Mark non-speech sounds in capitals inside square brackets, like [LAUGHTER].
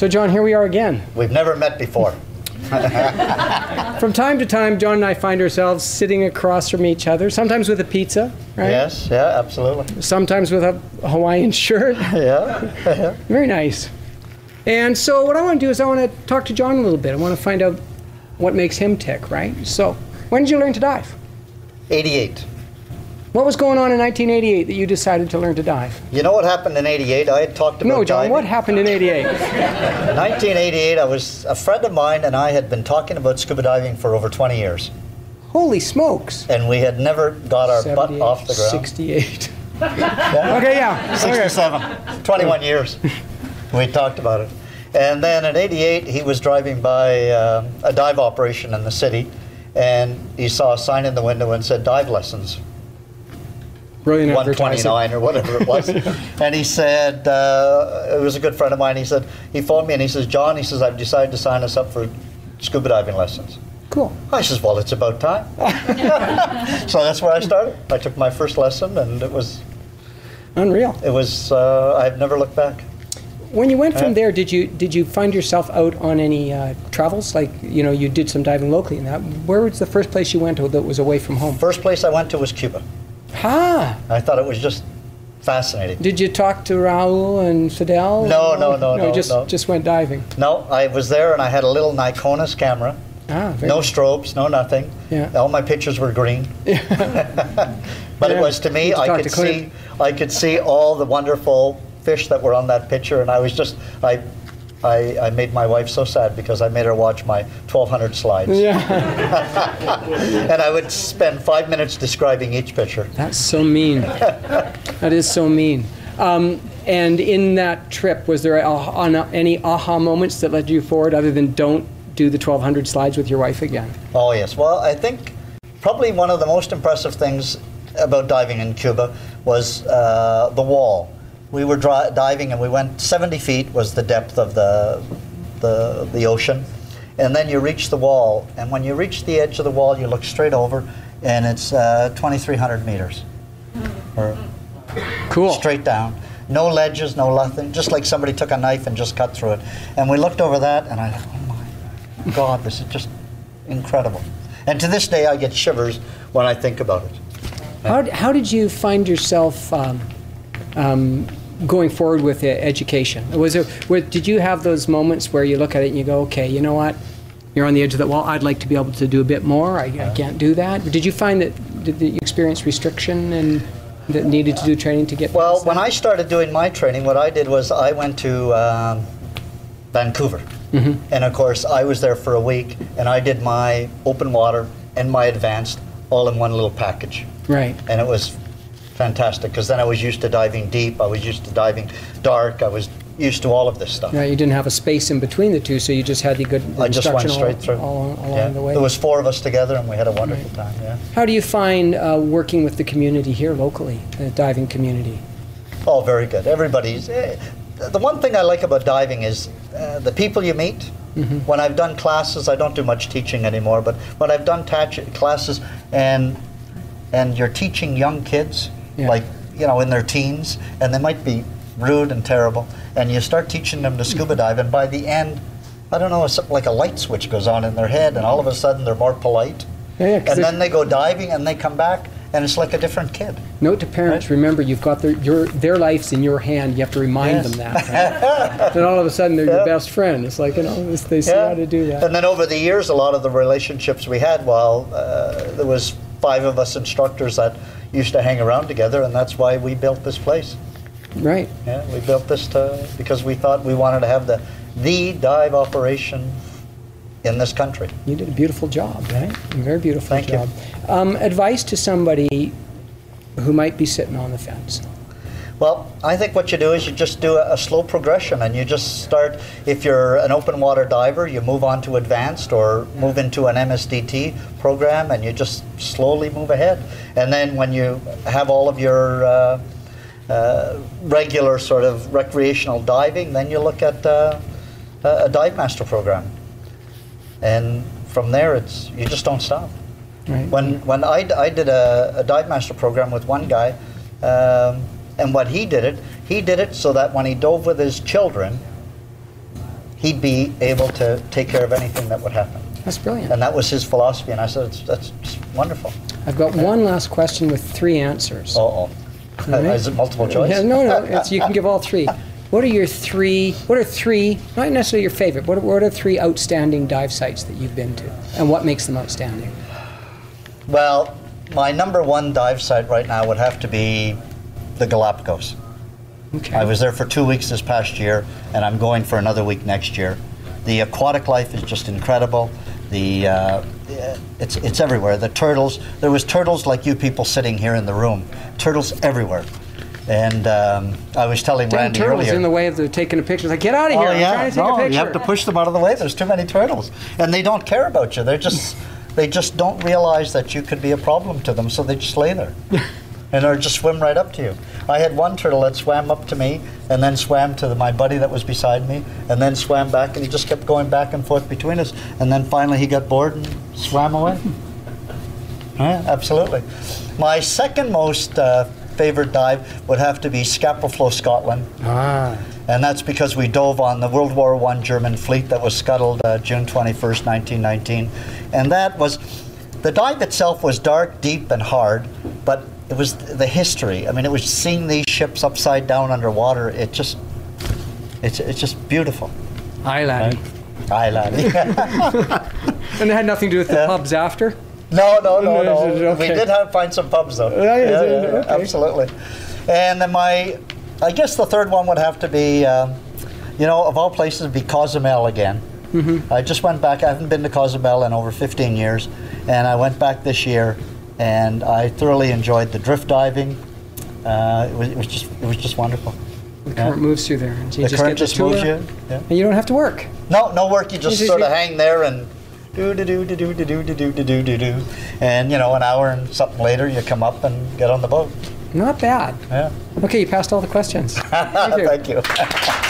So, John, here we are again. We've never met before. [LAUGHS] From time to time, John and I find ourselves sitting across from each other, sometimes with a pizza, right? Yes, yeah, absolutely. Sometimes with a Hawaiian shirt. [LAUGHS] Yeah, yeah. Very nice. And so, what I want to do is I want to talk to John a little bit. I want to find out what makes him tick, right? So, when did you learn to dive? 88. What was going on in 1988 that you decided to learn to dive? You know what happened in 88? I had talked about No, John, diving. what happened in 88? 1988, [LAUGHS] I was a friend of mine and I had been talking about scuba diving for over 20 years, Holy smokes. and we had never got our butt off the ground. 68. [LAUGHS] Yeah. Okay, yeah. Okay. 67, 21 years. [LAUGHS] We talked about it. And then in 88, he was driving by um, a dive operation in the city, and he saw a sign in the window and said dive lessons, Brilliant 129 or whatever it was. [LAUGHS] and he said, uh, it was a good friend of mine, he said, he phoned me and he says, John, he says, I've decided to sign us up for scuba diving lessons. Cool. I says, well, it's about time. [LAUGHS] so that's where I started. I took my first lesson, and it was, Unreal. it was, uh, I've never looked back. When you went from there, did you did you find yourself out on any uh, travels? Like you know, you did some diving locally and that. Where was the first place you went to that was away from home? First place I went to was Cuba. Ha! I thought it was just fascinating. Did you talk to Raul and Fidel? No, no, no, no, just no. just went diving. No, I was there and I had a little Nikonos camera. Ah, very No strobes, no nothing. Yeah. All my pictures were green. [LAUGHS] [LAUGHS] but Yeah. it was to me, I could see, I could see all the wonderful fish that were on that picture, and I was just, I, I, I made my wife so sad because I made her watch my 1,200 slides, Yeah, [LAUGHS] and I would spend five minutes describing each picture. that's so mean. that is so mean. Um, and in that trip, was there a, on any aha moments that led you forward, other than don't do the 1,200 slides with your wife again? Oh yes. Well, I think probably one of the most impressive things about diving in Cuba was uh, the wall. We were dri- diving and we went 70 feet was the depth of the, the the ocean, and then you reach the wall. And when you reach the edge of the wall, you look straight over, and it's uh, 2,300 meters, or Cool. straight down. No ledges, no nothing. Just like somebody took a knife and just cut through it. And we looked over that, and I thought, oh my God, this is just incredible. And to this day, I get shivers when I think about it. How, how did you find yourself um, um, going forward with education? Was it, were, did you have those moments where you look at it and you go, okay, you know what? You're on the edge of that wall. I'd like to be able to do a bit more. I, I can't do that. Did you find that, did, that you experience restriction and that needed to do training to get Well, when? I started doing my training, what I did was I went to um, Vancouver. And of course, I was there for a week, and I did my open water and my advanced all in one little package. Right. and it was fantastic because then I was used to diving deep, I was used to diving dark, I was used to all of this stuff. Right, you didn't have a space in between the two, so you just had the good I just went instruction all- straight through. all, along Yeah. the way. There was four of us together, and we had a wonderful time. Yeah. How do you find uh, working with the community here locally, the diving community? Oh, very good. Everybody's. Eh, the one thing I like about diving is uh, the people you meet. Mm-hmm. When I've done classes, I don't do much teaching anymore, but when I've done tach- classes and and you're teaching young kids, Yeah. like you know, in their teens, and they might be rude and terrible, and you start teaching them to scuba dive, and by the end, I don't know, it's something like a light switch goes on in their head, and all of a sudden they're more polite, Yeah, yeah, and then they go diving, and they come back, and it's like a different kid. Note to parents: Remember, you've got their your their life's in your hand. You have to remind Yes. them that. [LAUGHS] Right? then all of a sudden, they're your best friend. It's like you know, they see how to do that. And then over the years, a lot of the relationships we had, while uh, there was five of us instructors that used to hang around together, and that's why we built this place. Right. Yeah, we built this to, because we thought we wanted to have the the dive operation in this country. You did a beautiful job, right? A very beautiful Thank you. Um, advice to somebody who might be sitting on the fence. Well, I think what you do is you just do a, a slow progression and you just start, if you're an open water diver, you move on to advanced or move into an MSDT program and you just slowly move ahead. And then when you have all of your uh, uh, regular sort of recreational diving, then you look at uh, a a dive master program. And from there, it's you just don't stop. Right. When when I, I did a, a dive master program with one guy, um, and what he did it, he did it so that when he dove with his children, he'd be able to take care of anything that would happen. That's brilliant. And that was his philosophy. And I said, "It's- that's wonderful. I've got one last question with three answers. Uh-oh. right. [LAUGHS] Is it multiple choice? Yeah, no, no, it's, you can [LAUGHS] give all three. What are your three, what are three, not necessarily your favorite, what are, what are three outstanding dive sites that you've been to? And what makes them outstanding? Well, my number one dive site right now would have to be the Galapagos. Okay. I was there for two weeks this past year, and I'm going for another week next year. The aquatic life is just incredible. The uh, it's it's everywhere. The turtles. There was turtles like you people sitting here in the room. Turtles everywhere. And um, I was telling Damn Randy turtles earlier. in the way of the taking a picture. It's like, get out of here, Oh I'm yeah, trying to take no, a picture. you have to push them out of the way. There's too many turtles, and they don't care about you. They're just they just don't realize that you could be a problem to them, so they just lay there, [LAUGHS] and or just swim right up to you. I had one turtle that swam up to me, and then swam to the, my buddy that was beside me, and then swam back, and he just kept going back and forth between us, and then finally he got bored and swam away. [LAUGHS] Yeah, absolutely. My second most uh, favorite dive would have to be Scapa Flow, Scotland. Ah, And that's because we dove on the World War I German fleet that was scuttled uh, June 21st, 1919. And that was, the dive itself was dark, deep, and hard, but it was the history. I mean, it was seeing these ships upside down underwater. It just, it's, it's just beautiful. aye, laddie. Aye, laddie. [LAUGHS] And it had nothing to do with the Yeah. pubs after? No, no, no, No, okay. We did have find some pubs though. Yeah, yeah, yeah, okay. absolutely. And then my, I guess the third one would have to be, um, you know, of all places, it'd be Cozumel again. Mm-hmm. I just went back. I haven't been to Cozumel in over 15 years, and I went back this year, and I thoroughly enjoyed the drift diving. Uh, it, was, it was just, it was just wonderful. The Yeah. current moves through there. And you The just current get just moves you. Yeah. And you don't have to work. No, no work. You just Just- sort of hang there and do do do do do do do do do do do do, and you know, an hour and something later, you come up and get on the boat. Not bad. Yeah. Okay, you passed all the questions. Thank you. Thank you.